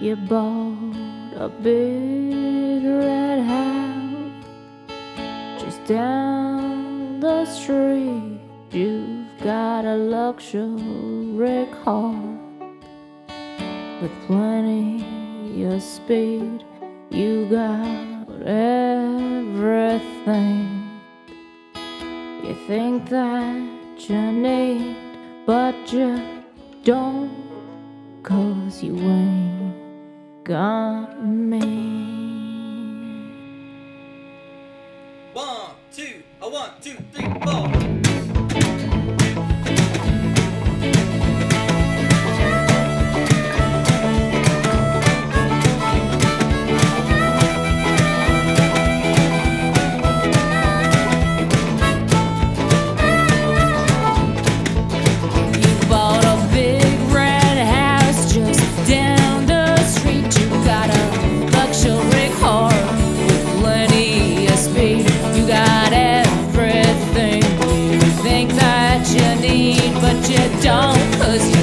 You bought a big red house just down the street. You've got a luxury car with plenty of speed. You got everything you think that you need, but you don't, cause you ain't got me. One, two, a one, two, three, four. but you don't, cause you